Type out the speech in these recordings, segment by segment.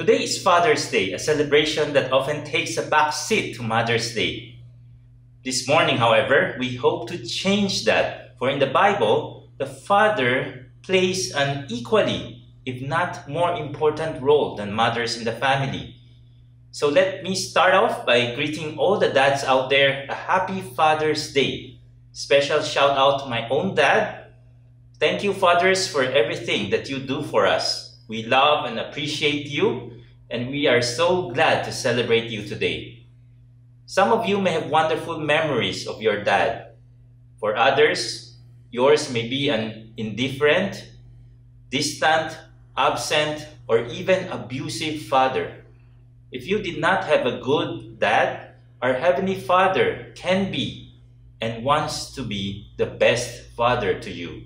Today is Father's Day, a celebration that often takes a back seat to Mother's Day. This morning, however, we hope to change that, for in the Bible, the father plays an equally, if not more important role than mothers in the family. So let me start off by greeting all the dads out there a happy Father's Day. Special shout out to my own dad. Thank you, fathers, for everything that you do for us. We love and appreciate you, and we are so glad to celebrate you today. Some of you may have wonderful memories of your dad. For others, yours may be an indifferent, distant, absent, or even abusive father. If you did not have a good dad, our Heavenly Father can be and wants to be the best father to you.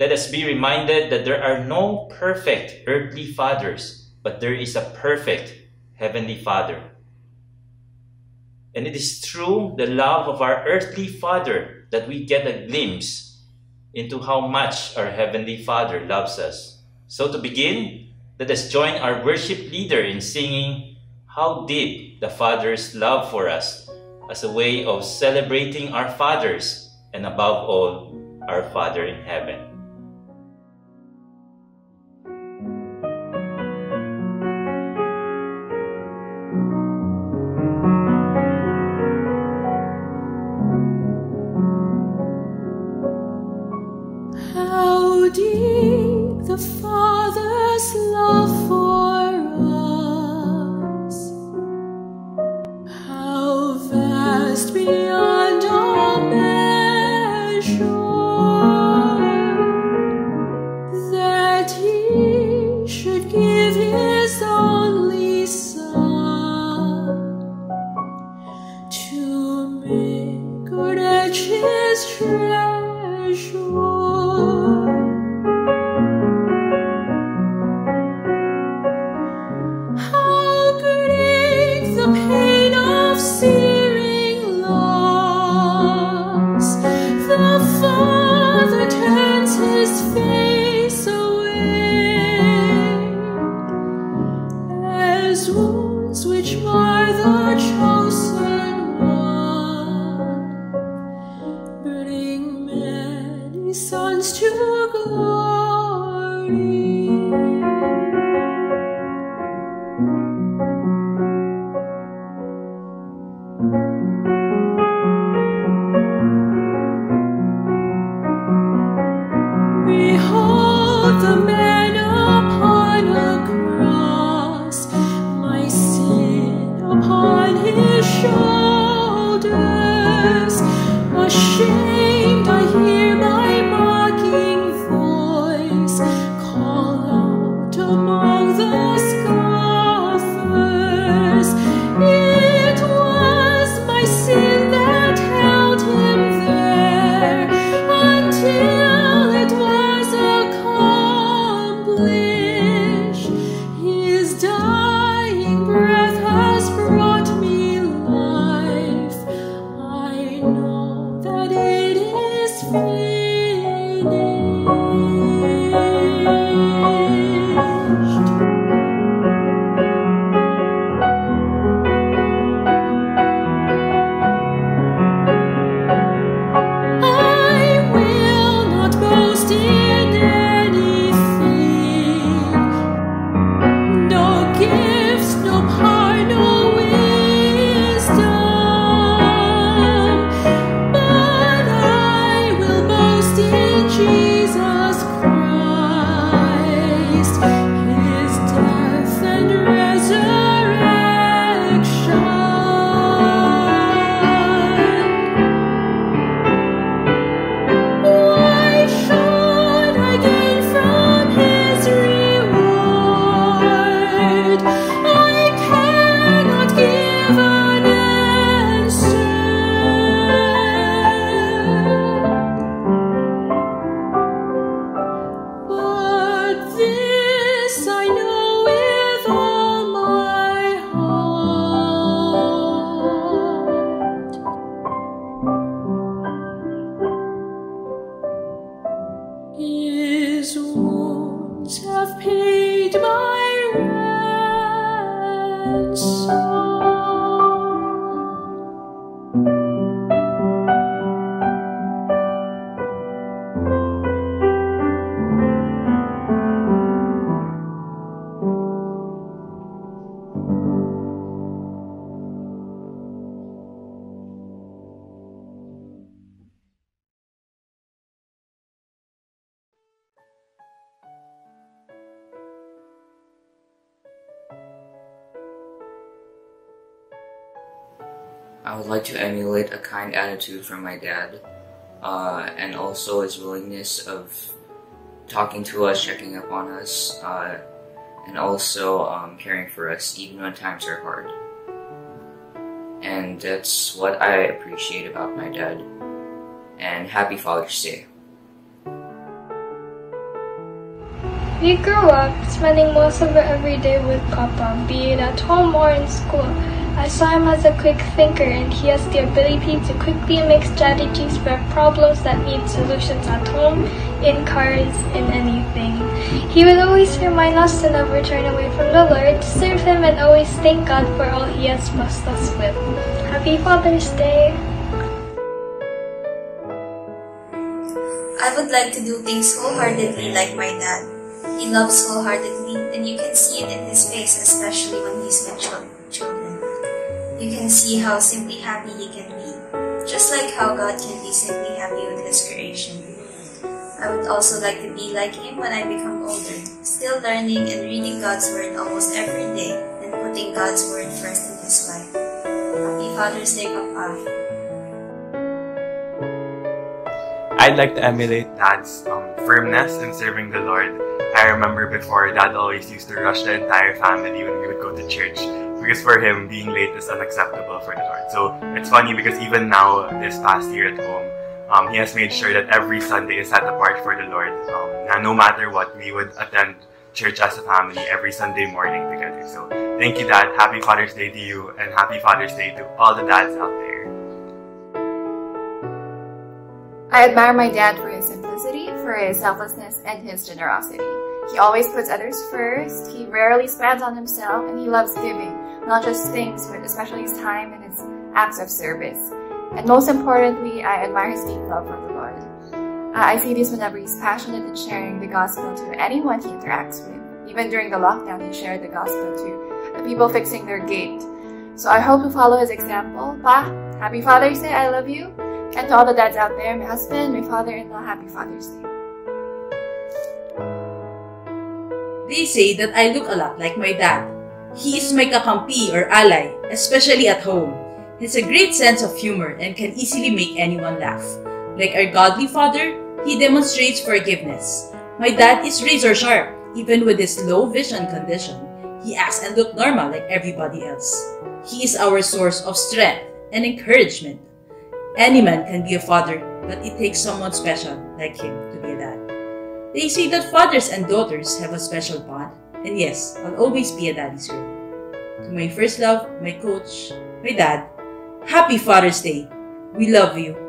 Let us be reminded that there are no perfect earthly fathers, but there is a perfect Heavenly Father. And it is through the love of our earthly Father that we get a glimpse into how much our Heavenly Father loves us. So to begin, let us join our worship leader in singing How Deep the Father's Love for Us as a way of celebrating our fathers and above all, our Father in heaven. Like to emulate a kind attitude from my dad, uh, and also his willingness of talking to us, checking up on us, uh, and also um, caring for us even when times are hard. And that's what I appreciate about my dad. And happy Father's Day. We grew up spending most of our every day with Papa, be it at home or in school. I saw him as a quick thinker and he has the ability to quickly make strategies for problems that need solutions at home, in cars, in anything. He would always remind us to never turn away from the Lord, serve him and always thank God for all he has blessed us with. Happy Father's Day! I would like to do things wholeheartedly like my dad. He loves wholeheartedly and you can see it in his face especially when he's with children you can see how simply happy he can be, just like how God can be simply happy with his creation. I would also like to be like him when I become older, still learning and reading God's Word almost every day and putting God's Word first in his life. Happy Father's Day, Papa. I'd like to emulate Dad's um, firmness in serving the Lord. I remember before, Dad always used to rush the entire family when we would go to church because for him, being late is unacceptable for the Lord. So it's funny because even now, this past year at home, um, he has made sure that every Sunday is set apart for the Lord. Um, no matter what, we would attend church as a family every Sunday morning together. So thank you, Dad. Happy Father's Day to you, and Happy Father's Day to all the dads out there. I admire my dad for his simplicity, for his selflessness, and his generosity. He always puts others first, he rarely spends on himself, and he loves giving not just things, but especially his time and his acts of service. And most importantly, I admire his deep love for the Lord. Uh, I see this whenever he's passionate in sharing the gospel to anyone he interacts with. Even during the lockdown, he shared the gospel to the people fixing their gate. So I hope to follow his example. Pa, happy Father's Day, I love you. And to all the dads out there, my husband, my father-in-law, happy Father's Day. They say that I look a lot like my dad. He is my kakampi or ally, especially at home. He has a great sense of humor and can easily make anyone laugh. Like our godly father, he demonstrates forgiveness. My dad is razor sharp, even with his low vision condition. He acts and looks normal like everybody else. He is our source of strength and encouragement. Any man can be a father, but it takes someone special like him to be a dad. They say that fathers and daughters have a special bond and yes, I'll always be a daddy's girl. To my first love, my coach, my dad, Happy Father's Day. We love you.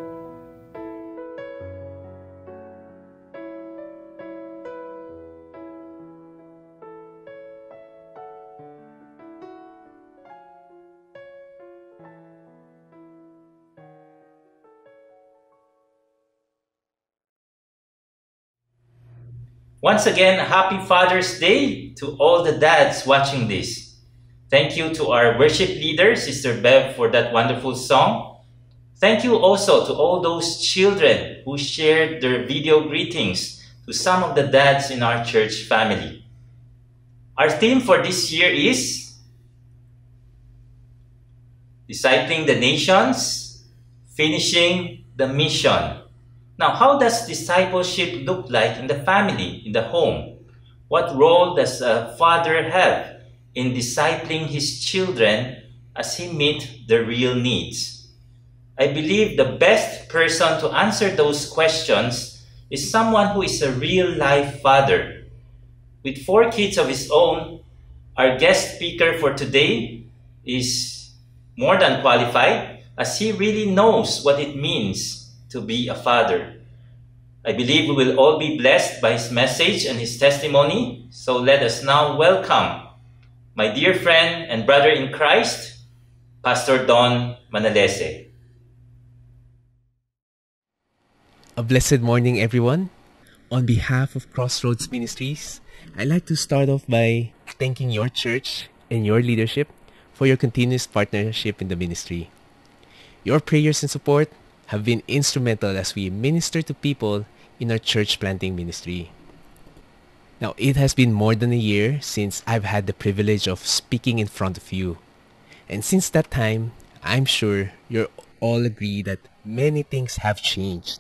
Once again, happy Father's Day to all the dads watching this. Thank you to our worship leader, Sister Bev, for that wonderful song. Thank you also to all those children who shared their video greetings to some of the dads in our church family. Our theme for this year is Discipling the Nations, Finishing the Mission. Now, how does discipleship look like in the family, in the home? What role does a father have in discipling his children as he meet their real needs? I believe the best person to answer those questions is someone who is a real life father. With four kids of his own, our guest speaker for today is more than qualified as he really knows what it means to be a father. I believe we will all be blessed by his message and his testimony, so let us now welcome my dear friend and brother in Christ, Pastor Donn Manalese. A blessed morning, everyone. On behalf of Crossroads Ministries, I'd like to start off by thanking your church and your leadership for your continuous partnership in the ministry. Your prayers and support have been instrumental as we minister to people in our church planting ministry. Now, it has been more than a year since I've had the privilege of speaking in front of you. And since that time, I'm sure you're all agree that many things have changed.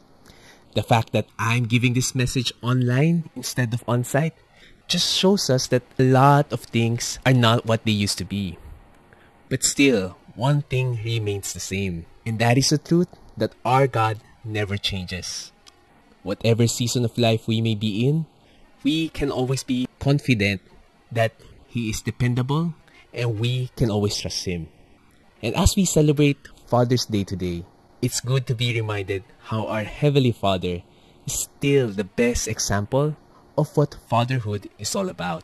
The fact that I'm giving this message online instead of on site just shows us that a lot of things are not what they used to be. But still, one thing remains the same, and that is the truth that our God never changes. Whatever season of life we may be in, we can always be confident that He is dependable and we can always trust Him. And as we celebrate Father's Day today, it's good to be reminded how our Heavenly Father is still the best example of what fatherhood is all about.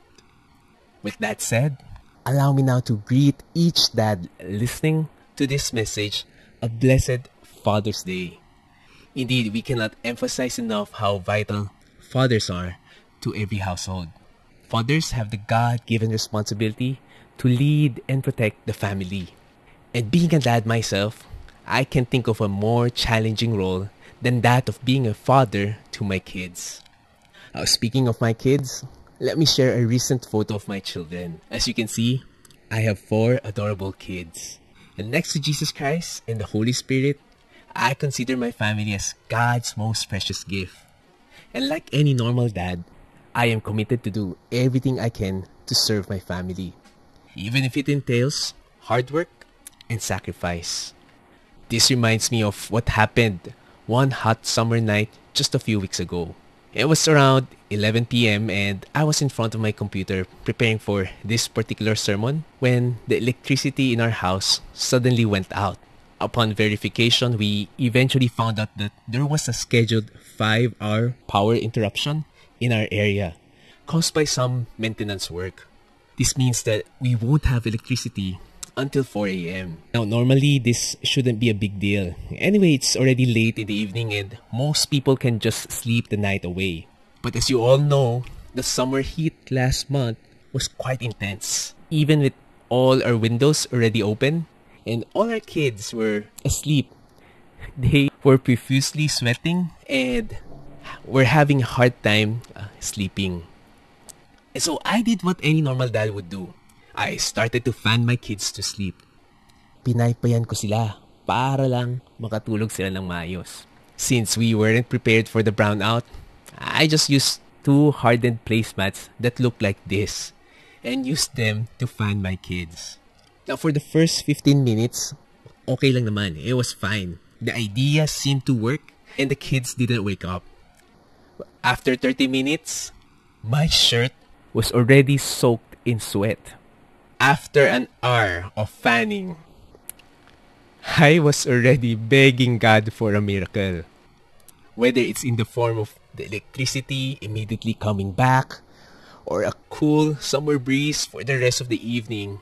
With that said, allow me now to greet each dad listening to this message a blessed Father's Day. Indeed, we cannot emphasize enough how vital fathers are to every household. Fathers have the God given responsibility to lead and protect the family. And being a dad myself, I can think of a more challenging role than that of being a father to my kids. Uh, speaking of my kids, let me share a recent photo of my children. As you can see, I have four adorable kids. And next to Jesus Christ and the Holy Spirit, I consider my family as God's most precious gift. And like any normal dad, I am committed to do everything I can to serve my family, even if it entails hard work and sacrifice. This reminds me of what happened one hot summer night just a few weeks ago. It was around 11 p.m. and I was in front of my computer preparing for this particular sermon when the electricity in our house suddenly went out. Upon verification, we eventually found out that there was a scheduled 5 hour power interruption in our area caused by some maintenance work. This means that we won't have electricity until 4 a.m. Now, normally this shouldn't be a big deal. Anyway, it's already late in the evening and most people can just sleep the night away. But as you all know, the summer heat last month was quite intense. Even with all our windows already open and all our kids were asleep, they were profusely sweating and were having a hard time uh, sleeping. And so I did what any normal dad would do. I started to fan my kids to sleep. Pinaypayan ko sila para lang makatulog sila ng maayos. Since we weren't prepared for the brownout, I just used two hardened placemats that looked like this and used them to fan my kids. Now for the first 15 minutes, okay lang naman. Eh. It was fine. The idea seemed to work and the kids didn't wake up. After 30 minutes, my shirt was already soaked in sweat. After an hour of fanning, I was already begging God for a miracle. Whether it's in the form of the electricity immediately coming back, or a cool summer breeze for the rest of the evening,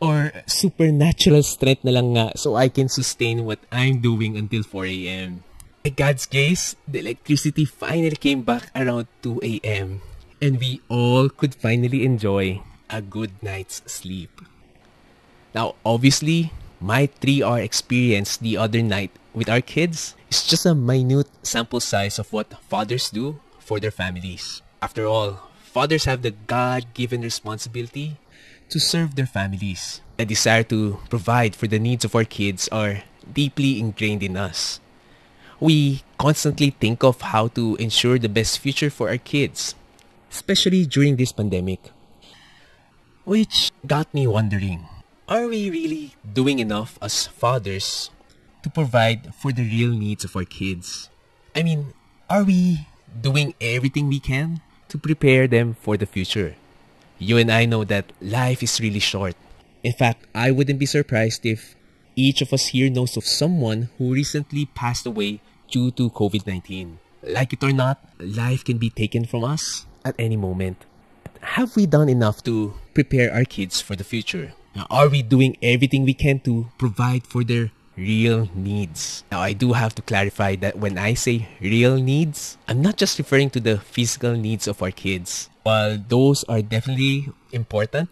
or supernatural strength na lang nga so I can sustain what I'm doing until 4 a.m. In God's grace, the electricity finally came back around 2 a.m. and we all could finally enjoy a good night's sleep. Now, obviously, my 3R experience the other night with our kids is just a minute sample size of what fathers do for their families. After all, fathers have the God given responsibility to serve their families. The desire to provide for the needs of our kids are deeply ingrained in us. We constantly think of how to ensure the best future for our kids, especially during this pandemic. Which got me wondering are we really doing enough as fathers to provide for the real needs of our kids? I mean, are we doing everything we can to prepare them for the future? You and I know that life is really short. In fact, I wouldn't be surprised if each of us here knows of someone who recently passed away due to COVID 19. Like it or not, life can be taken from us at any moment. Have we done enough to prepare our kids for the future? Are we doing everything we can to provide for their real needs. Now, I do have to clarify that when I say real needs, I'm not just referring to the physical needs of our kids. While those are definitely important,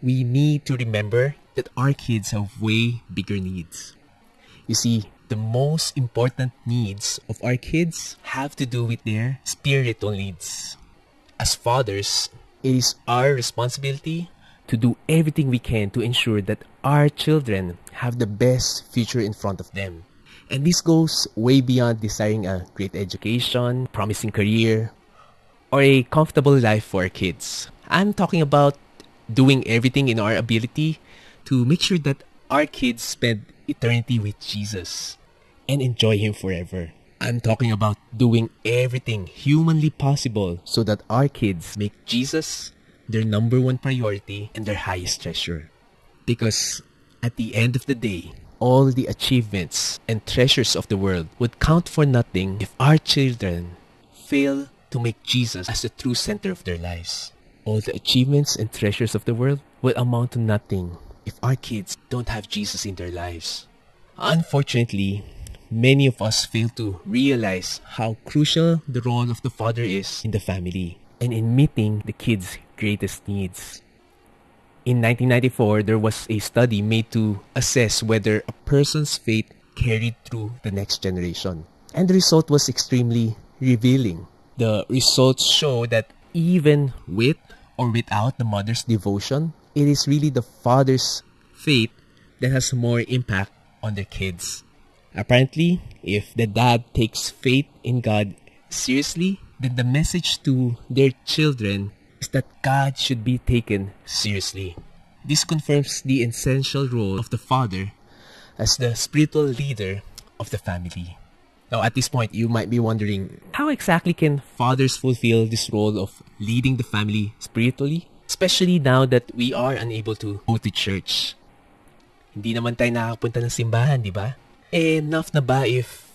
we need to remember that our kids have way bigger needs. You see, the most important needs of our kids have to do with their spiritual needs. As fathers, it is our responsibility to do everything we can to ensure that our children have the best future in front of them. And this goes way beyond desiring a great education, promising career, or a comfortable life for our kids. I'm talking about doing everything in our ability to make sure that our kids spend eternity with Jesus and enjoy Him forever. I'm talking about doing everything humanly possible so that our kids make Jesus their number one priority and their highest treasure. Because at the end of the day, all the achievements and treasures of the world would count for nothing if our children fail to make Jesus as the true center of their lives. All the achievements and treasures of the world will amount to nothing if our kids don't have Jesus in their lives. Unfortunately, many of us fail to realize how crucial the role of the father is in the family and in meeting the kids' greatest needs. In 1994, there was a study made to assess whether a person's faith carried through the next generation. And the result was extremely revealing. The results show that even with or without the mother's devotion, it is really the father's faith that has more impact on their kids. Apparently, if the dad takes faith in God seriously, then the message to their children is that God should be taken seriously. This confirms the essential role of the father as the spiritual leader of the family. Now, at this point, you might be wondering how exactly can fathers fulfill this role of leading the family spiritually? Especially now that we are unable to go to church. Hindi naman tayo nakakapunta ng simbahan, di ba? Eh, enough na ba if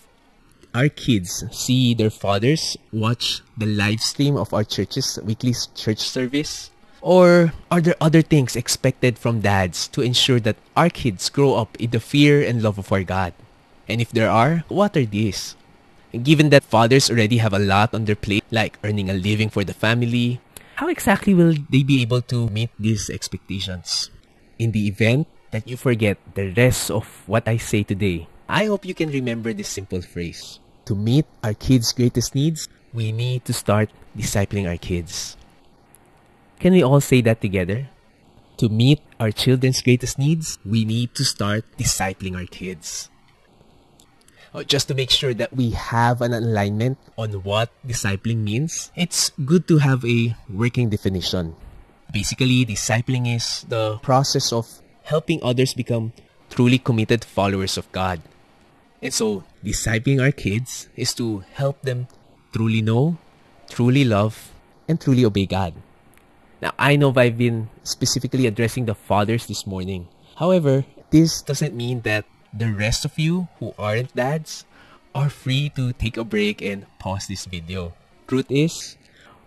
our kids see their fathers watch the live stream of our church's weekly church service? Or are there other things expected from dads to ensure that our kids grow up in the fear and love of our God? And if there are, what are these? Given that fathers already have a lot on their plate, like earning a living for the family, how exactly will they be able to meet these expectations? In the event that you forget the rest of what I say today, I hope you can remember this simple phrase. To meet our kids' greatest needs, we need to start discipling our kids. Can we all say that together? To meet our children's greatest needs, we need to start discipling our kids. Oh, just to make sure that we have an alignment on what discipling means, it's good to have a working definition. Basically, discipling is the process of helping others become truly committed followers of God. And so, discipling our kids is to help them truly know, truly love, and truly obey God. Now, I know I've been specifically addressing the fathers this morning. However, this doesn't mean that the rest of you who aren't dads are free to take a break and pause this video. Truth is,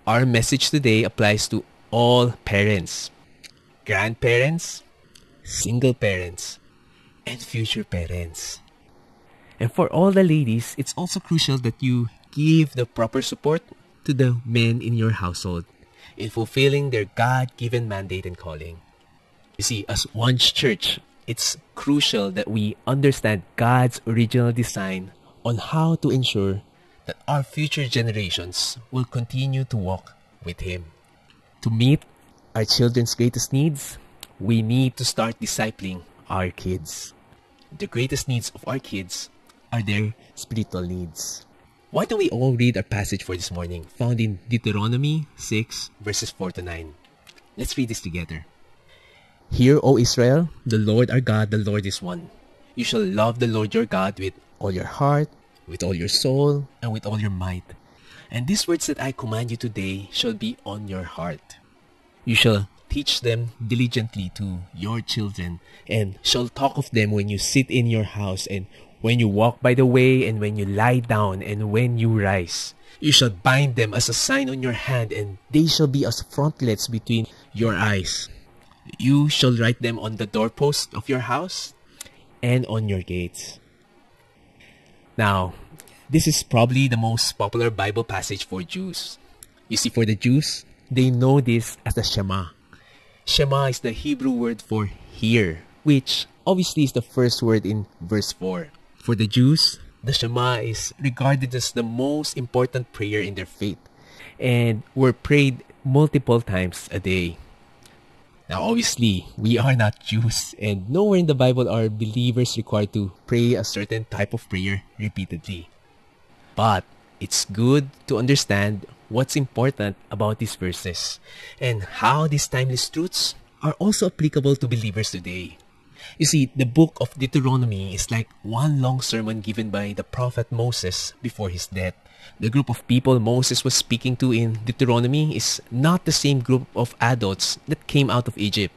our message today applies to all parents, grandparents, single parents, and future parents. And for all the ladies, it's also crucial that you give the proper support to the men in your household in fulfilling their God given mandate and calling. You see, as one church, it's crucial that we understand God's original design on how to ensure that our future generations will continue to walk with Him. To meet our children's greatest needs, we need to start discipling our kids. The greatest needs of our kids are their spiritual needs. Why don't we all read our passage for this morning, found in Deuteronomy 6, verses 4 to 9? Let's read this together. Hear, O Israel, the Lord our God, the Lord is one. You shall love the Lord your God with all your heart, with all your soul, and with all your might. And these words that I command you today shall be on your heart. You shall teach them diligently to your children, and shall talk of them when you sit in your house, and when you walk by the way, and when you lie down, and when you rise. You shall bind them as a sign on your hand, and they shall be as frontlets between your eyes. You shall write them on the doorpost of your house and on your gates. Now, this is probably the most popular Bible passage for Jews. You see, for the Jews, they know this as the Shema. Shema is the Hebrew word for hear, which obviously is the first word in verse 4. For the Jews, the Shema is regarded as the most important prayer in their faith and were prayed multiple times a day. Now, obviously, we are not Jews, and nowhere in the Bible are believers required to pray a certain type of prayer repeatedly. But it's good to understand what's important about these verses and how these timeless truths are also applicable to believers today. You see, the book of Deuteronomy is like one long sermon given by the prophet Moses before his death. The group of people Moses was speaking to in Deuteronomy is not the same group of adults that came out of Egypt.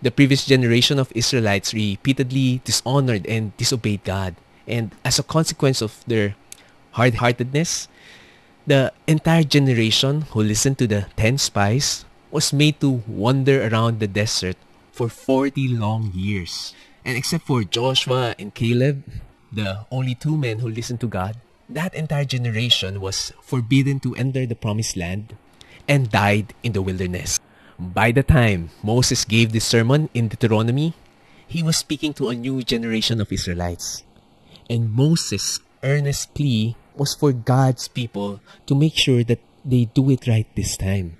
The previous generation of Israelites repeatedly dishonored and disobeyed God, and as a consequence of their hard heartedness, the entire generation who listened to the ten spies was made to wander around the desert for 40 long years. And except for Joshua and Caleb, the only two men who listened to God, that entire generation was forbidden to enter the promised land and died in the wilderness. By the time Moses gave this sermon in Deuteronomy, he was speaking to a new generation of Israelites. And Moses' earnest plea was for God's people to make sure that they do it right this time.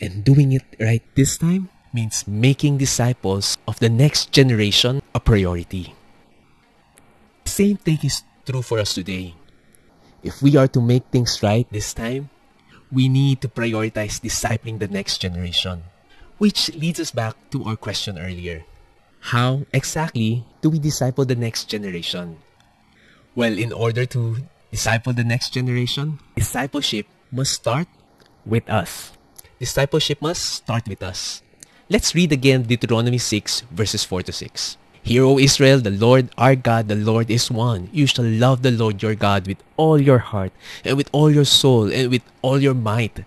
And doing it right this time means making disciples of the next generation a priority. Same thing is true for us today. If we are to make things right this time, we need to prioritize discipling the next generation. Which leads us back to our question earlier. How exactly do we disciple the next generation? Well, in order to disciple the next generation, discipleship must start with us. Discipleship must start with us. Let's read again Deuteronomy 6, verses 4 to 6. Hear, O Israel, the Lord our God, the Lord is one. You shall love the Lord your God with all your heart, and with all your soul, and with all your might.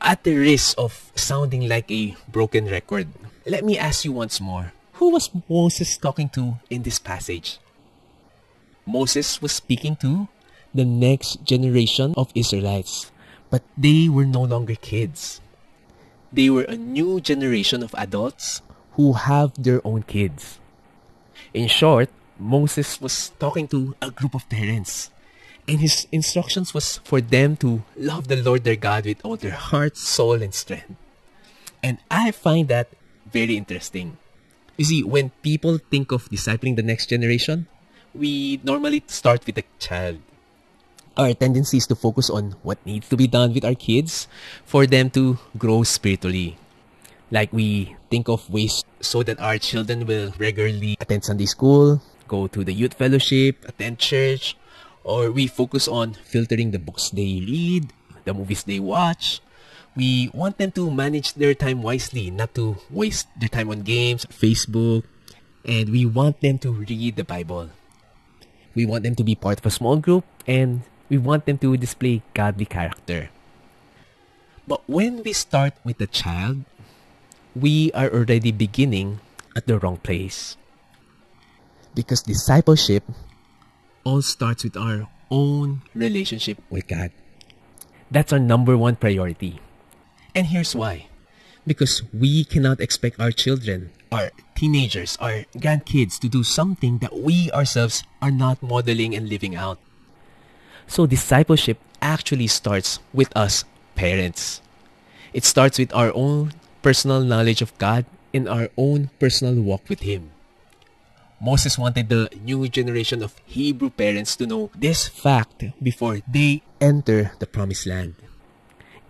At the risk of sounding like a broken record, let me ask you once more who was Moses talking to in this passage? Moses was speaking to the next generation of Israelites, but they were no longer kids. They were a new generation of adults who have their own kids. In short, Moses was talking to a group of parents, and his instructions was for them to love the Lord their God with all their heart, soul, and strength. And I find that very interesting. You see, when people think of discipling the next generation, we normally start with a child our tendency is to focus on what needs to be done with our kids for them to grow spiritually. Like we think of ways so that our children will regularly attend Sunday school, go to the youth fellowship, attend church, or we focus on filtering the books they read, the movies they watch. We want them to manage their time wisely, not to waste their time on games, Facebook, and we want them to read the Bible. We want them to be part of a small group and we want them to display godly character. But when we start with the child, we are already beginning at the wrong place. Because discipleship all starts with our own relationship with God. That's our number one priority. And here's why. Because we cannot expect our children, our teenagers, our grandkids to do something that we ourselves are not modeling and living out. So discipleship actually starts with us parents. It starts with our own personal knowledge of God and our own personal walk with Him. Moses wanted the new generation of Hebrew parents to know this fact before they enter the promised land.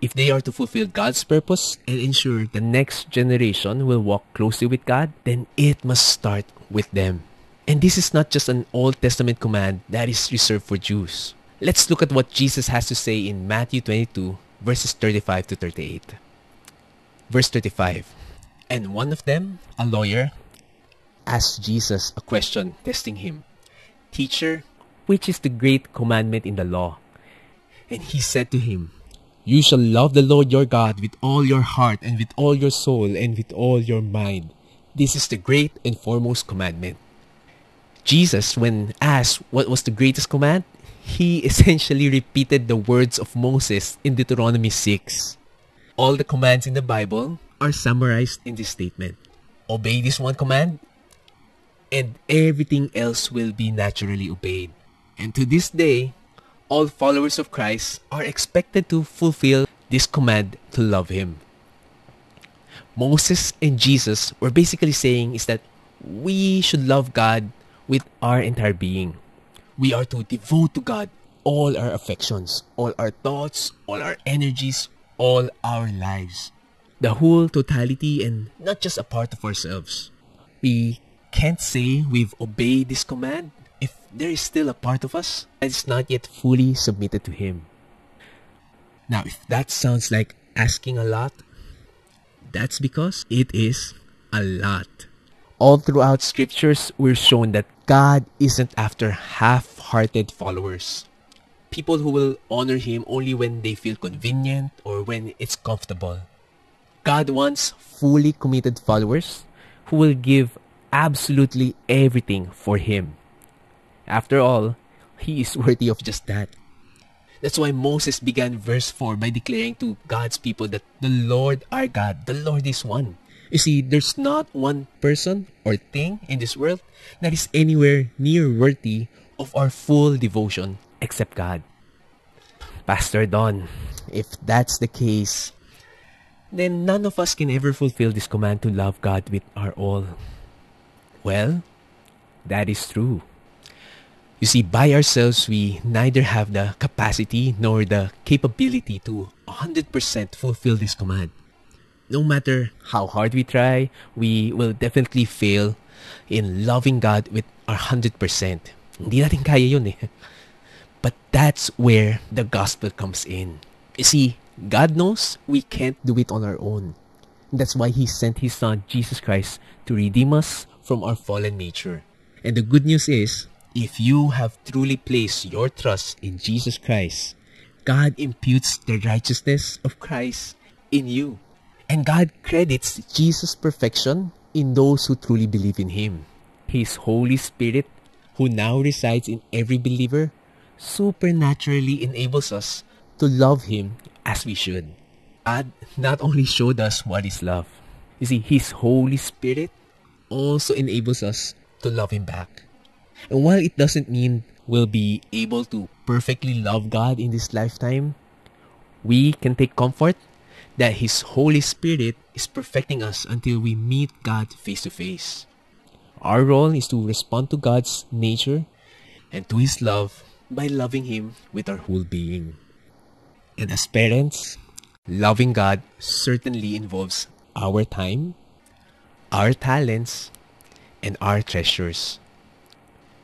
If they are to fulfill God's purpose and ensure the next generation will walk closely with God, then it must start with them. And this is not just an Old Testament command that is reserved for Jews. Let's look at what Jesus has to say in Matthew 22, verses 35 to 38. Verse 35 And one of them, a lawyer, asked Jesus a question, testing him Teacher, which is the great commandment in the law? And he said to him, You shall love the Lord your God with all your heart and with all your soul and with all your mind. This is the great and foremost commandment. Jesus, when asked what was the greatest command, he essentially repeated the words of Moses in Deuteronomy 6. All the commands in the Bible are summarized in this statement. Obey this one command, and everything else will be naturally obeyed. And to this day, all followers of Christ are expected to fulfill this command to love Him. Moses and Jesus were basically saying is that we should love God with our entire being. We are to devote to God all our affections, all our thoughts, all our energies, all our lives. The whole totality and not just a part of ourselves. We can't say we've obeyed this command if there is still a part of us that is not yet fully submitted to Him. Now, if that sounds like asking a lot, that's because it is a lot. All throughout scriptures, we're shown that God isn't after half hearted followers. People who will honor Him only when they feel convenient or when it's comfortable. God wants fully committed followers who will give absolutely everything for Him. After all, He is worthy of just that. That's why Moses began verse 4 by declaring to God's people that the Lord our God, the Lord is one. You see, there's not one person or thing in this world that is anywhere near worthy of our full devotion except God. Pastor Donn, if that's the case, then none of us can ever fulfill this command to love God with our all. Well, that is true. You see, by ourselves, we neither have the capacity nor the capability to 100% fulfill this command. No matter how hard we try, we will definitely fail in loving God with our 100%. Hindi natin kaya yun eh. But that's where the gospel comes in. You see, God knows we can't do it on our own. That's why He sent His Son, Jesus Christ, to redeem us from our fallen nature. And the good news is, if you have truly placed your trust in Jesus Christ, God imputes the righteousness of Christ in you. And God credits Jesus' perfection in those who truly believe in Him. His Holy Spirit, who now resides in every believer, supernaturally enables us to love Him as we should. God not only showed us what is love, you see, His Holy Spirit also enables us to love Him back. And while it doesn't mean we'll be able to perfectly love God in this lifetime, we can take comfort that His Holy Spirit is perfecting us until we meet God face to face. Our role is to respond to God's nature and to His love by loving Him with our whole being. And as parents, loving God certainly involves our time, our talents, and our treasures.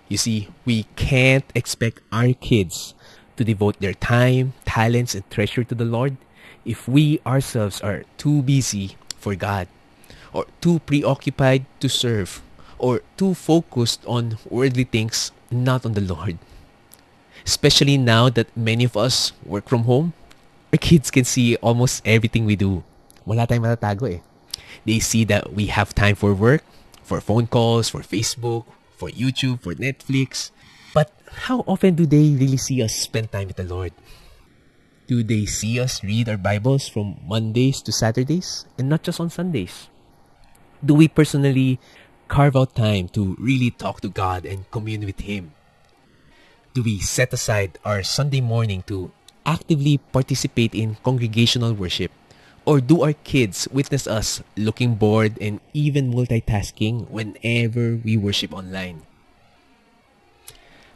You see, we can't expect our kids to devote their time, talents, and treasure to the Lord if we ourselves are too busy for God, or too preoccupied to serve, or too focused on worldly things, not on the Lord. Especially now that many of us work from home, our kids can see almost everything we do. Wala tayong matatago eh. They see that we have time for work, for phone calls, for Facebook, for YouTube, for Netflix. But how often do they really see us spend time with the Lord? Do they see us read our Bibles from Mondays to Saturdays and not just on Sundays? Do we personally carve out time to really talk to God and commune with Him? Do we set aside our Sunday morning to actively participate in congregational worship? Or do our kids witness us looking bored and even multitasking whenever we worship online?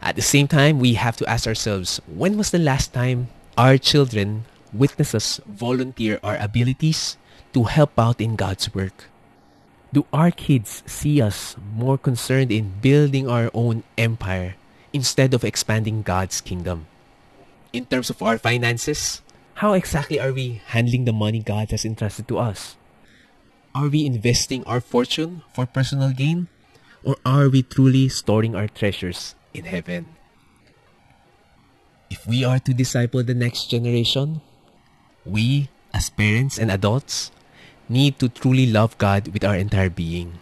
At the same time, we have to ask ourselves when was the last time our children witness us volunteer our abilities to help out in God's work? Do our kids see us more concerned in building our own empire instead of expanding God's kingdom? In terms of our finances, how exactly are we handling the money God has entrusted to us? Are we investing our fortune for personal gain? Or are we truly storing our treasures in heaven? If we are to disciple the next generation, we, as parents and adults, need to truly love God with our entire being.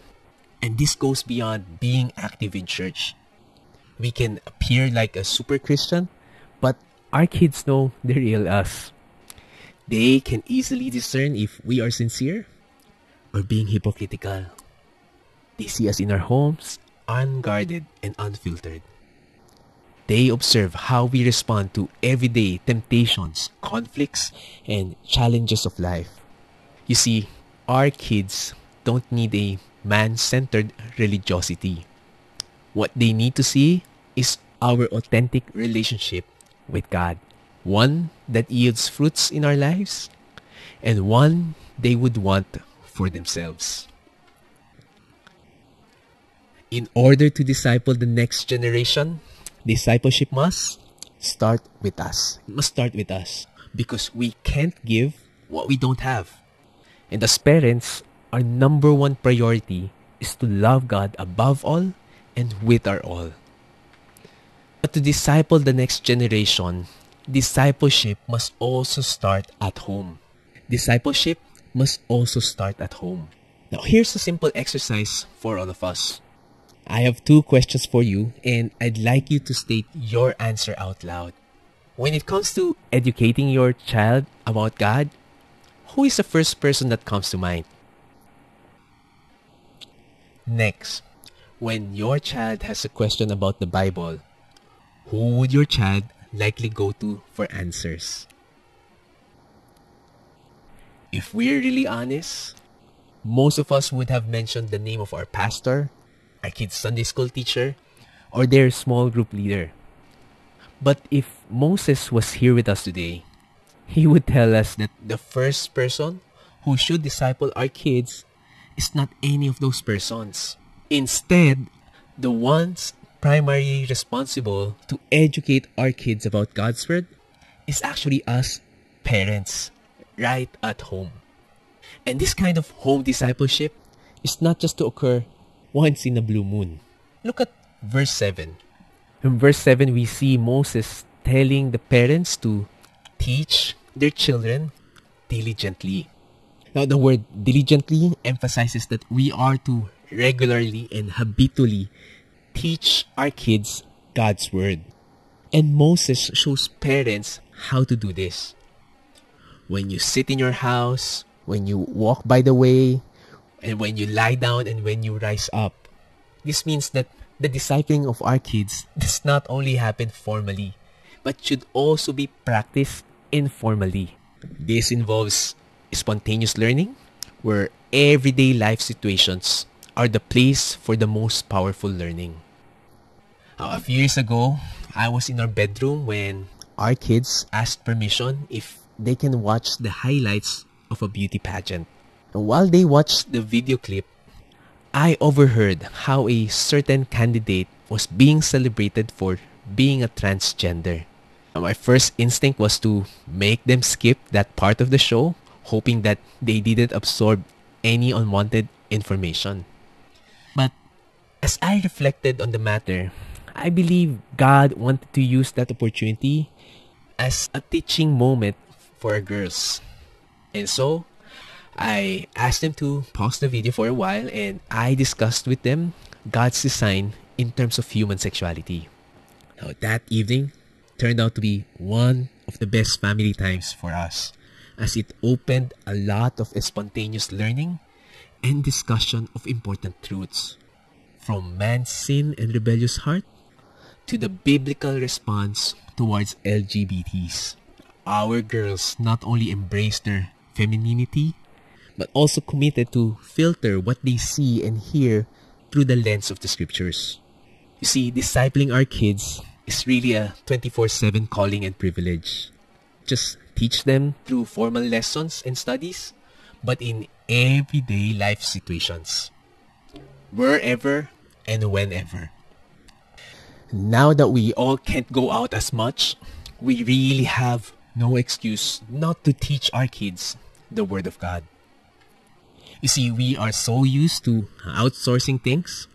And this goes beyond being active in church. We can appear like a super Christian, but our kids know the real us. They can easily discern if we are sincere or being hypocritical. They see us in our homes, unguarded and unfiltered. They observe how we respond to everyday temptations, conflicts, and challenges of life. You see, our kids don't need a man centered religiosity. What they need to see is our authentic relationship with God, one that yields fruits in our lives, and one they would want for themselves. In order to disciple the next generation, discipleship must start with us. It must start with us because we can't give what we don't have. And as parents, our number one priority is to love God above all and with our all. But to disciple the next generation, discipleship must also start at home. Discipleship must also start at home. Now, here's a simple exercise for all of us. I have two questions for you, and I'd like you to state your answer out loud. When it comes to educating your child about God, who is the first person that comes to mind? Next, when your child has a question about the Bible, who would your child likely go to for answers? If we're really honest, most of us would have mentioned the name of our pastor, our kid's Sunday school teacher, or their small group leader. But if Moses was here with us today, he would tell us that the first person who should disciple our kids is not any of those persons. Instead, the ones primarily responsible to educate our kids about God's Word is actually us parents right at home. And this kind of home discipleship is not just to occur once in a blue moon. Look at verse 7. In verse 7, we see Moses telling the parents to teach their children diligently. Now, the word diligently emphasizes that we are to regularly and habitually teach our kids God's Word. And Moses shows parents how to do this. When you sit in your house, when you walk by the way, and when you lie down and when you rise up. This means that the discipling of our kids does not only happen formally, but should also be practiced informally. This involves spontaneous learning, where everyday life situations are the place for the most powerful learning. A few years ago, I was in our bedroom when our kids asked permission if they can watch the highlights of a beauty pageant. While they watched the video clip, I overheard how a certain candidate was being celebrated for being a transgender. My first instinct was to make them skip that part of the show, hoping that they didn't absorb any unwanted information. But as I reflected on the matter, I believe God wanted to use that opportunity as a teaching moment for girls. And so, I asked them to pause the video for a while and I discussed with them God's design in terms of human sexuality. Now, that evening turned out to be one of the best family times for us as it opened a lot of spontaneous learning and discussion of important truths. From man's sin and rebellious heart to the biblical response towards LGBTs. Our girls not only embraced their femininity, but also committed to filter what they see and hear through the lens of the scriptures. You see, discipling our kids is really a 24 7 calling and privilege. Just teach them through formal lessons and studies, but in everyday life situations, wherever and whenever. Now that we all can't go out as much, we really have no excuse not to teach our kids the Word of God. You see, we are so used to outsourcing things.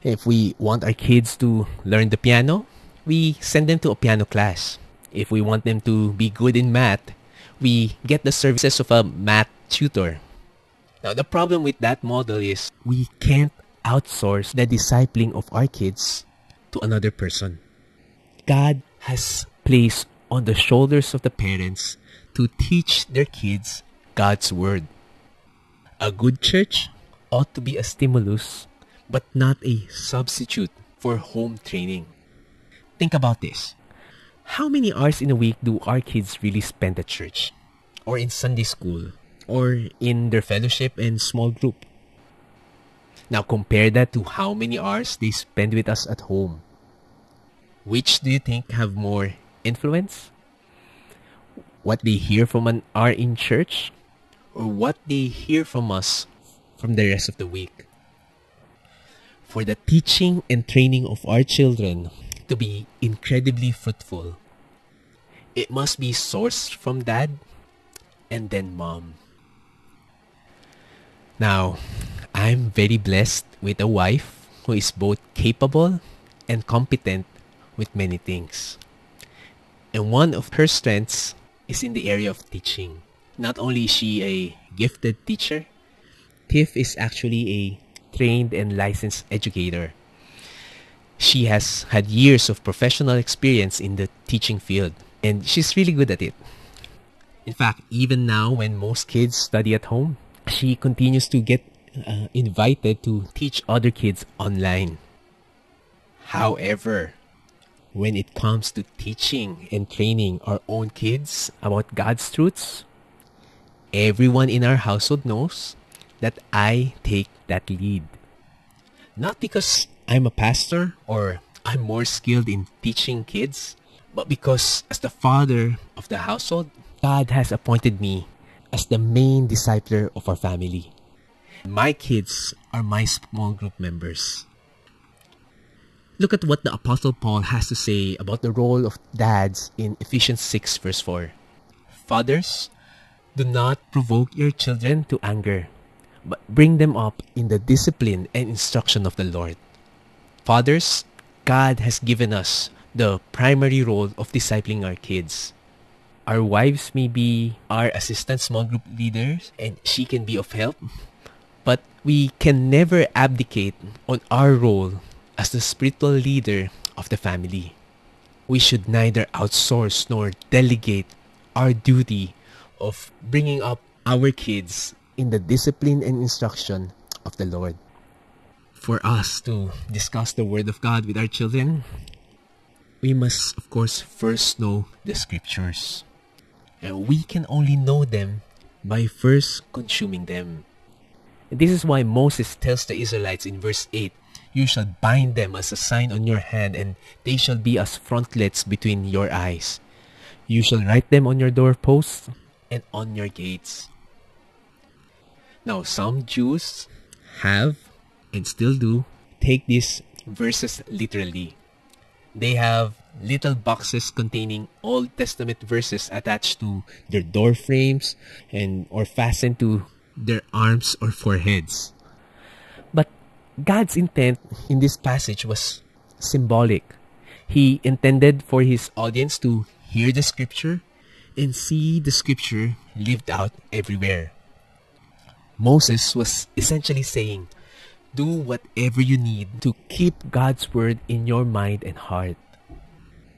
If we want our kids to learn the piano, we send them to a piano class. If we want them to be good in math, we get the services of a math tutor. Now, the problem with that model is we can't outsource the discipling of our kids to another person. God has placed on the shoulders of the parents to teach their kids God's Word. A good church ought to be a stimulus, but not a substitute for home training. Think about this. How many hours in a week do our kids really spend at church? Or in Sunday school? Or in their fellowship and small group? Now compare that to how many hours they spend with us at home. Which do you think have more influence? What they hear from an hour in church or what they hear from us from the rest of the week? For the teaching and training of our children to be incredibly fruitful, it must be sourced from dad and then mom. Now, I'm very blessed with a wife who is both capable and competent with many things. And one of her strengths is in the area of teaching. Not only is she a gifted teacher, Tiff is actually a trained and licensed educator. She has had years of professional experience in the teaching field, and she's really good at it. In fact, even now, when most kids study at home, she continues to get uh, invited to teach other kids online. However, when it comes to teaching and training our own kids about God's truths, everyone in our household knows that I take that lead. Not because I'm a pastor or I'm more skilled in teaching kids, but because as the father of the household, God has appointed me as the main discipler of our family. My kids are my small group members. Look at what the Apostle Paul has to say about the role of dads in Ephesians 6, verse 4. Fathers, do not provoke your children to anger, but bring them up in the discipline and instruction of the Lord. Fathers, God has given us the primary role of discipling our kids. Our wives may be our assistant small group leaders and she can be of help, but we can never abdicate on our role as the spiritual leader of the family. We should neither outsource nor delegate our duty of bringing up our kids in the discipline and instruction of the Lord. For us to discuss the Word of God with our children, we must, of course, first know the Scriptures. And we can only know them by first consuming them. And this is why Moses tells the Israelites in verse 8 You shall bind them as a sign on your hand, and they shall be as frontlets between your eyes. You shall write them on your doorposts and on your gates. Now, some Jews have and still do take these verses literally. They have little boxes containing Old Testament verses attached to their door frames and or fastened to their arms or foreheads. But God's intent in this passage was symbolic. He intended for his audience to hear the scripture and see the scripture lived out everywhere. Moses was essentially saying, Do whatever you need to keep God's word in your mind and heart.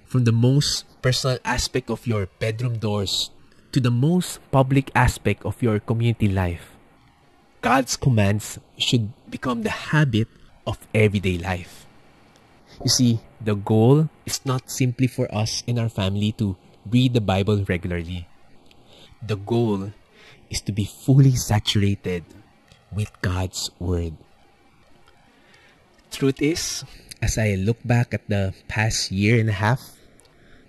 From the most personal aspect of your bedroom doors to the most public aspect of your community life, God's commands should become the habit of everyday life. You see, the goal is not simply for us and our family to read the Bible regularly. The goal is to be fully saturated with God's Word. Truth is, as I look back at the past year and a half,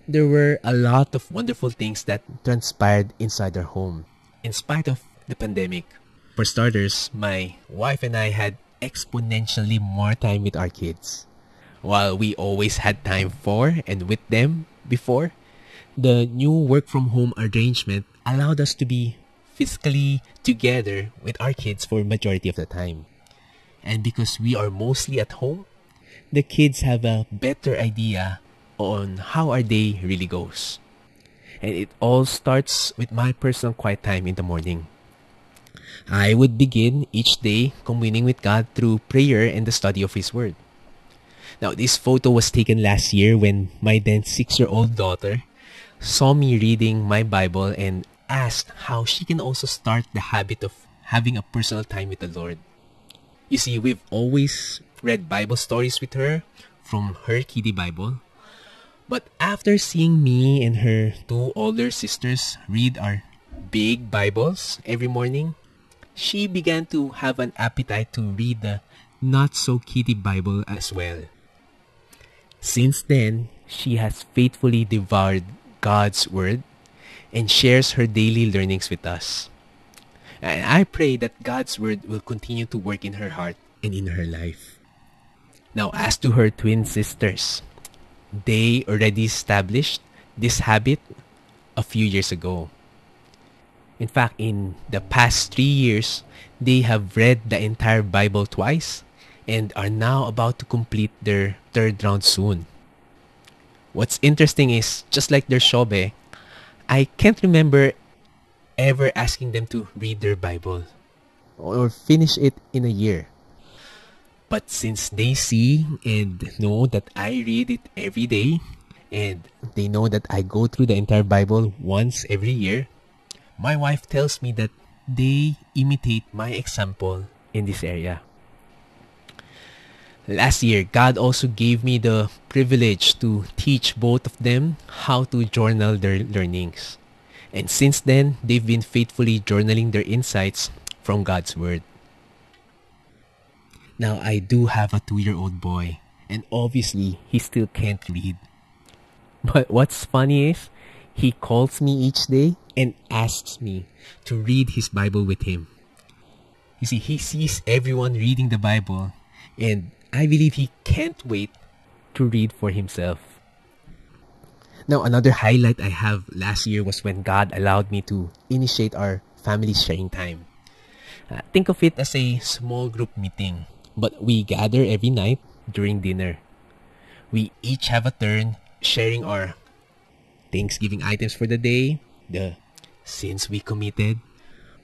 there were a lot of wonderful things that transpired inside our home, in spite of the pandemic. For starters, my wife and I had exponentially more time with our kids. While we always had time for and with them before, the new work from home arrangement allowed us to be physically together with our kids for majority of the time. And because we are mostly at home, the kids have a better idea on how our day really goes. And it all starts with my personal quiet time in the morning. I would begin each day communing with God through prayer and the study of His Word. Now, this photo was taken last year when my then six year old daughter saw me reading my Bible and asked how she can also start the habit of having a personal time with the Lord. You see, we've always read Bible stories with her from her kiddie Bible. But after seeing me and her two older sisters read our big Bibles every morning, she began to have an appetite to read the not so kiddie Bible as well. Since then, she has faithfully devoured God's Word and shares her daily learnings with us. And I pray that God's Word will continue to work in her heart and in her life. Now, as to her twin sisters, they already established this habit a few years ago. In fact, in the past three years, they have read the entire Bible twice and are now about to complete their third round soon. What's interesting is, just like their shobe, I can't remember ever asking them to read their Bible or finish it in a year. But since they see and know that I read it every day, and they know that I go through the entire Bible once every year, my wife tells me that they imitate my example in this area. Last year, God also gave me the privilege to teach both of them how to journal their learnings. And since then, they've been faithfully journaling their insights from God's Word. Now, I do have a two year old boy, and obviously, he still can't read. But what's funny is, he calls me each day and asks me to read his Bible with him. You see, he sees everyone reading the Bible, and I believe he can't wait to read for himself. Now, another highlight I have last year was when God allowed me to initiate our family sharing time. Uh, think of it as a small group meeting, but we gather every night during dinner. We each have a turn sharing our Thanksgiving items for the day, the sins we committed,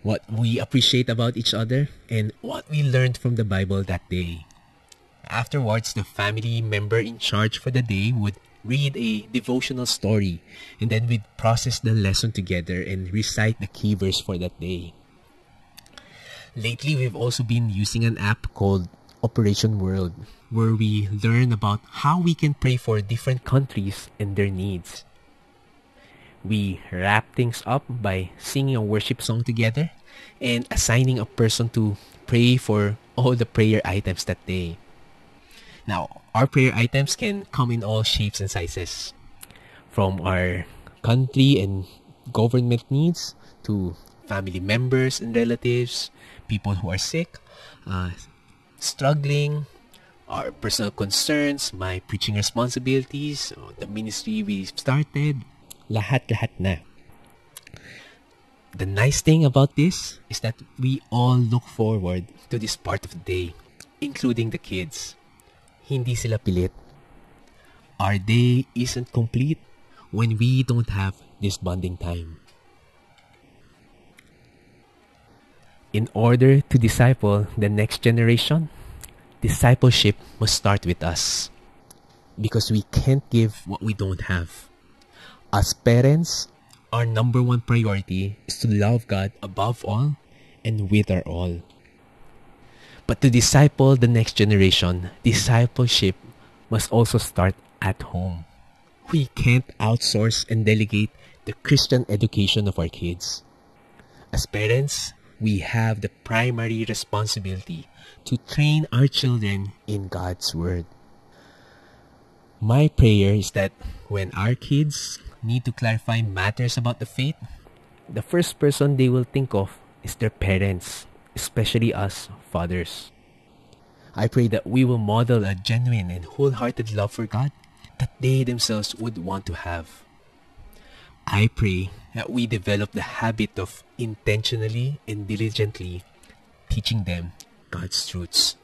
what we appreciate about each other, and what we learned from the Bible that day. Afterwards, the family member in charge for the day would read a devotional story, and then we'd process the lesson together and recite the key verse for that day. Lately, we've also been using an app called Operation World, where we learn about how we can pray for different countries and their needs. We wrap things up by singing a worship song together and assigning a person to pray for all the prayer items that day. Now, our prayer items can come in all shapes and sizes. From our country and government needs to family members and relatives, people who are sick, uh, struggling, our personal concerns, my preaching responsibilities, the ministry we started, lahat-lahat na. The nice thing about this is that we all look forward to this part of the day, including the kids. Hindi sila pilit. Our day isn't complete when we don't have this bonding time. In order to disciple the next generation, discipleship must start with us. Because we can't give what we don't have. As parents, our number one priority is to love God above all and with our all. But to disciple the next generation, discipleship must also start at home. We can't outsource and delegate the Christian education of our kids. As parents, we have the primary responsibility to train our children in God's Word. My prayer is that when our kids need to clarify matters about the faith, the first person they will think of is their parents especially us fathers. I pray that we will model a genuine and wholehearted love for God that they themselves would want to have. I pray that we develop the habit of intentionally and diligently teaching them God's truths.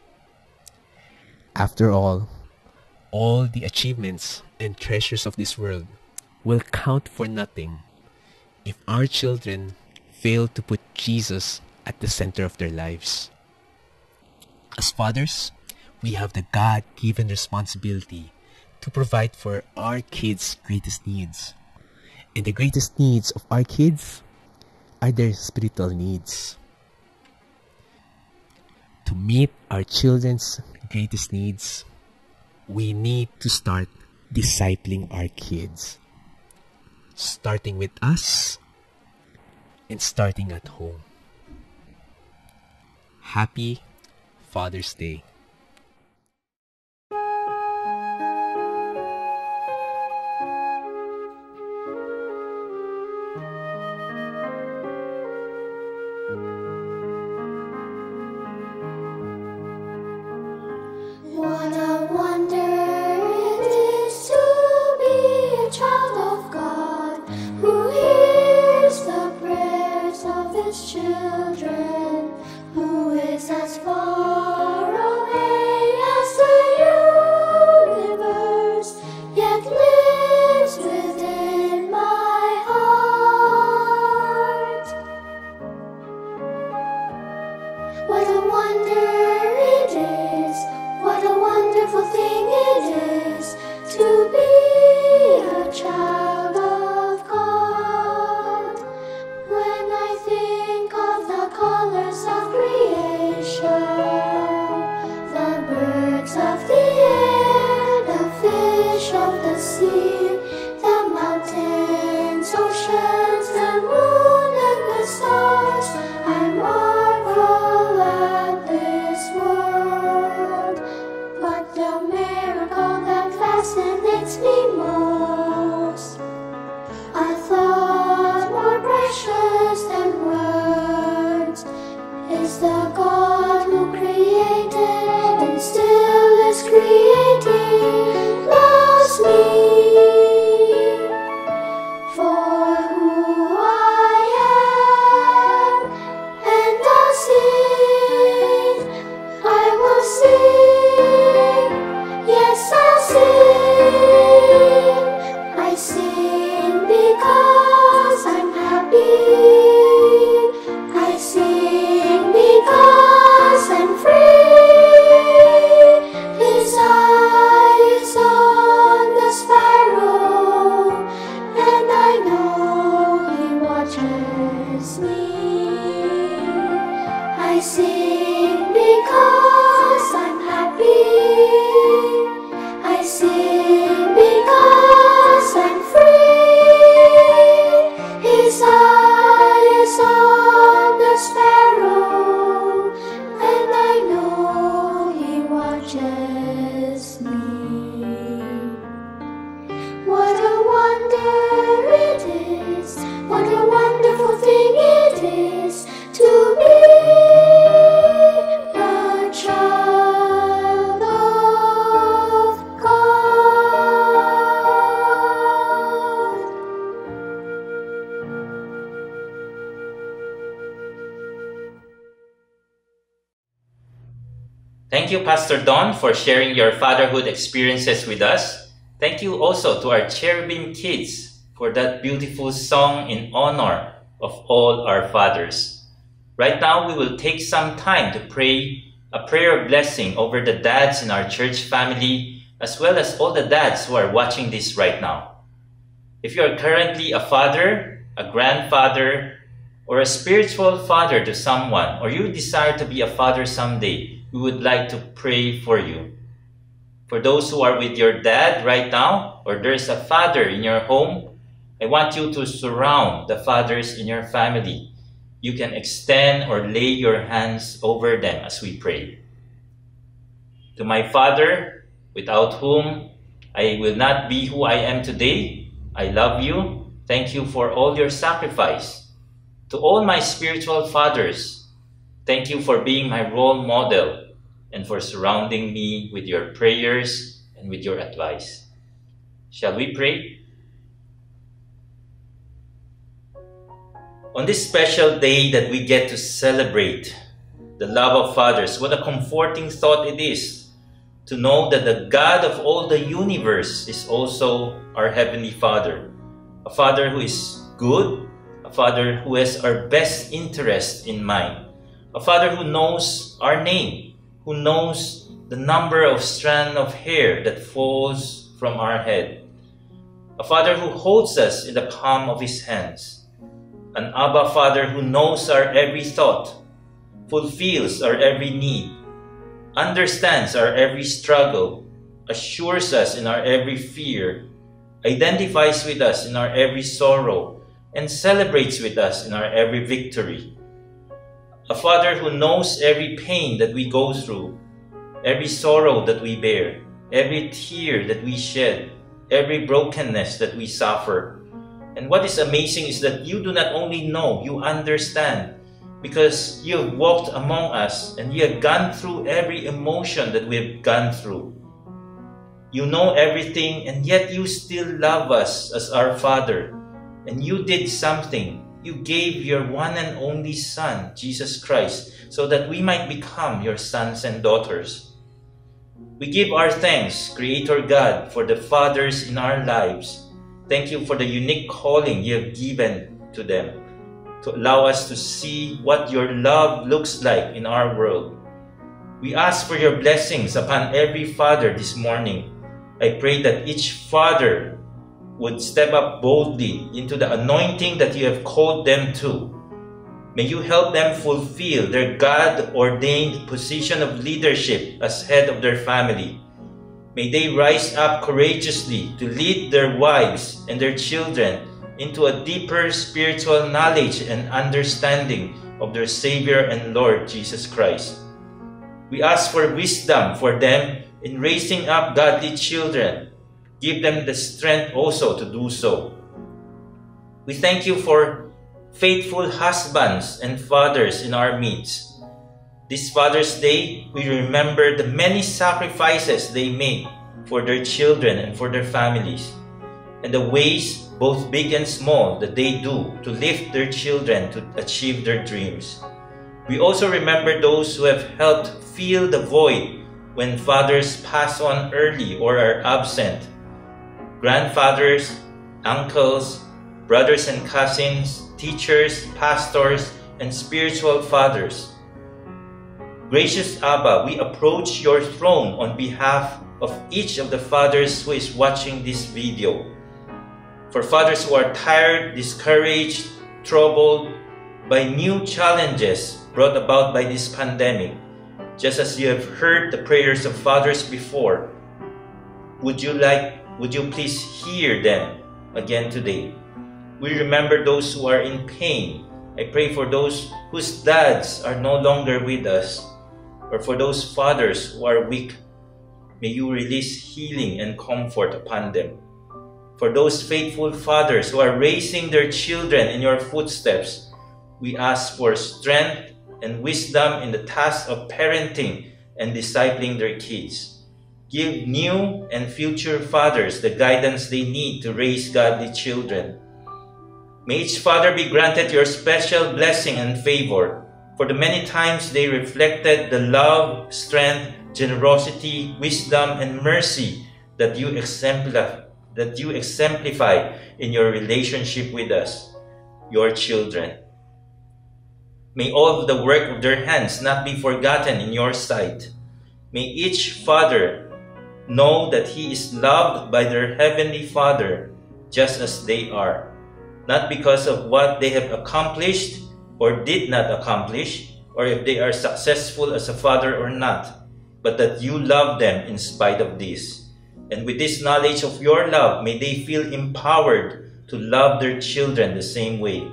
After all, all the achievements and treasures of this world will count for nothing if our children fail to put Jesus at the center of their lives. As fathers, we have the God given responsibility to provide for our kids' greatest needs. And the greatest needs of our kids are their spiritual needs. To meet our children's greatest needs, we need to start discipling our kids. Starting with us and starting at home. Happy Father's Day. For sharing your fatherhood experiences with us. Thank you also to our Cherubim kids for that beautiful song in honor of all our fathers. Right now, we will take some time to pray a prayer of blessing over the dads in our church family, as well as all the dads who are watching this right now. If you are currently a father, a grandfather, or a spiritual father to someone, or you desire to be a father someday, we would like to pray for you. For those who are with your dad right now, or there's a father in your home, I want you to surround the fathers in your family. You can extend or lay your hands over them as we pray. To my father, without whom I will not be who I am today, I love you. Thank you for all your sacrifice. To all my spiritual fathers, thank you for being my role model and for surrounding me with your prayers and with your advice. Shall we pray? On this special day that we get to celebrate the love of fathers, what a comforting thought it is to know that the God of all the universe is also our Heavenly Father. A Father who is good, a Father who has our best interest in mind, a Father who knows our name, who knows the number of strand of hair that falls from our head. A Father who holds us in the palm of His hands. An Abba Father who knows our every thought, fulfills our every need, understands our every struggle, assures us in our every fear, identifies with us in our every sorrow, and celebrates with us in our every victory. A Father who knows every pain that we go through, every sorrow that we bear, every tear that we shed, every brokenness that we suffer. And what is amazing is that you do not only know, you understand because you have walked among us and you have gone through every emotion that we have gone through. You know everything and yet you still love us as our Father. And you did something. You gave your one and only Son, Jesus Christ, so that we might become your sons and daughters. We give our thanks, Creator God, for the fathers in our lives. Thank you for the unique calling you have given to them to allow us to see what your love looks like in our world. We ask for your blessings upon every father this morning. I pray that each father would step up boldly into the anointing that you have called them to. May you help them fulfill their God ordained position of leadership as head of their family. May they rise up courageously to lead their wives and their children into a deeper spiritual knowledge and understanding of their Savior and Lord Jesus Christ. We ask for wisdom for them in raising up godly children. Give them the strength also to do so. We thank you for faithful husbands and fathers in our midst. This Father's Day, we remember the many sacrifices they made for their children and for their families, and the ways both big and small, that they do to lift their children to achieve their dreams. We also remember those who have helped fill the void when fathers pass on early or are absent. Grandfathers, uncles, brothers and cousins, teachers, pastors, and spiritual fathers. Gracious Abba, we approach your throne on behalf of each of the fathers who is watching this video for fathers who are tired, discouraged, troubled by new challenges brought about by this pandemic, just as you have heard the prayers of fathers before, would you like would you please hear them again today? We remember those who are in pain. I pray for those whose dads are no longer with us, or for those fathers who are weak. May you release healing and comfort upon them for those faithful fathers who are raising their children in your footsteps, we ask for strength and wisdom in the task of parenting and discipling their kids. Give new and future fathers the guidance they need to raise godly children. May each father be granted your special blessing and favor for the many times they reflected the love, strength, generosity, wisdom, and mercy that you exemplify that you exemplify in your relationship with us, your children. May all of the work of their hands not be forgotten in your sight. May each father know that he is loved by their heavenly Father just as they are, not because of what they have accomplished or did not accomplish, or if they are successful as a father or not, but that you love them in spite of this. And with this knowledge of your love, may they feel empowered to love their children the same way.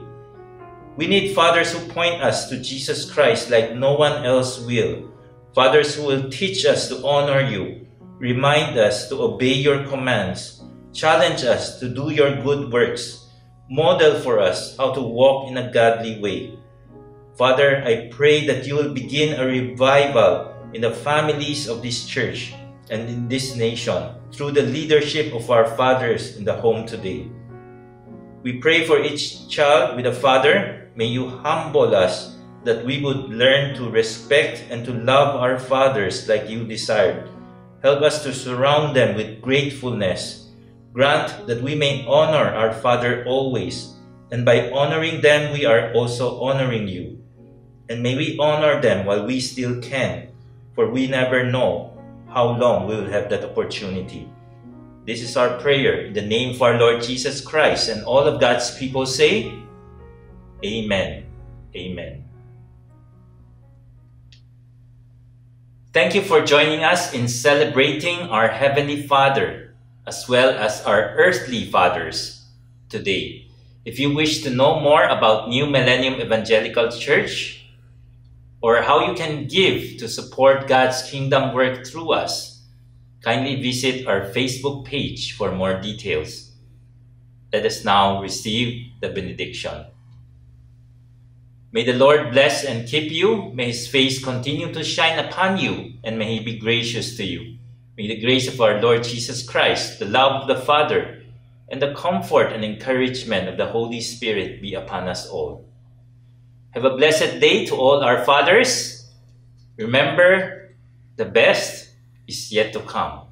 We need fathers who point us to Jesus Christ like no one else will. Fathers who will teach us to honor you, remind us to obey your commands, challenge us to do your good works, model for us how to walk in a godly way. Father, I pray that you will begin a revival in the families of this church and in this nation through the leadership of our fathers in the home today. We pray for each child with a father. May you humble us that we would learn to respect and to love our fathers like you desired. Help us to surround them with gratefulness. Grant that we may honor our Father always, and by honoring them, we are also honoring you. And may we honor them while we still can, for we never know how long we will have that opportunity. This is our prayer in the name of our Lord Jesus Christ, and all of God's people say, Amen. Amen. Thank you for joining us in celebrating our Heavenly Father as well as our earthly fathers today. If you wish to know more about New Millennium Evangelical Church or how you can give to support God's kingdom work through us, kindly visit our Facebook page for more details. Let us now receive the benediction. May the Lord bless and keep you. May his face continue to shine upon you, and may he be gracious to you. May the grace of our Lord Jesus Christ, the love of the Father, and the comfort and encouragement of the Holy Spirit be upon us all. Have a blessed day to all our fathers. Remember, the best is yet to come.